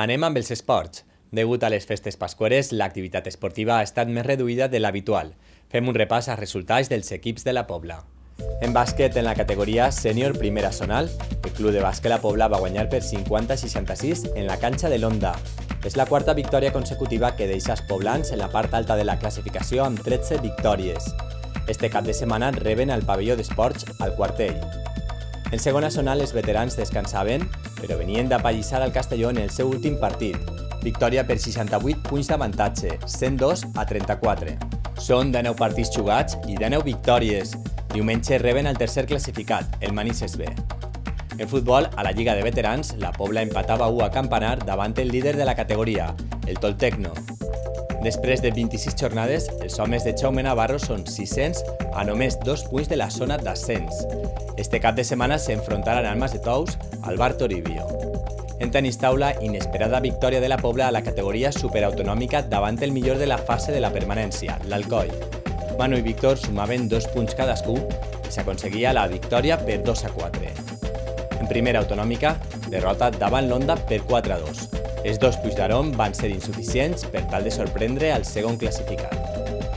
Anem amb els esports. Degut a les festes pasqueres, l'activitat esportiva ha estat més reduïda de l'habitual. Fem un repàs als resultats dels equips de la Pobla. En bàsquet, en la categoria sènior primera zonal, el Club de Bàsquet La Pobla va guanyar per 50-66 en la canxa de l'Onda. És la quarta victòria consecutiva que deixa els poblans en la part alta de la classificació amb 13 victòries. Este cap de setmana reben al pavelló d'esports al quartell. En segona zonal, els veterans descansaven, però venien d'apallissar al Castelló en el seu últim partit. Victòria per 68 punts d'avantatge, 102 a 34. Són 19 partits jugats i 19 victòries. Diumenge reben el tercer classificat, el Manises B. En futbol, a la Lliga de Veterans, la Pobla empatava 1 a Campanar davant el líder de la categoria, el Toltecno. Després de 26 jornades, els homes de Jaume Navarro són 600 a només dos punts de la zona d'ascens. Este cap de setmana s'enfrontaran al Mas de Tous al Bar Toribio. En tenis taula, inesperada victòria de la Pobla a la categoria superautonòmica davant el millor de la fase de la permanència, l'Alcoi. Manu i Víctor sumaven dos punts cadascú i s'aconseguia la victòria per 2 a 4. En primera autonòmica, derrota davant l'Onda per 4 a 2. Els dos Puigdarom van ser insuficients per tal de sorprendre al segon classificat.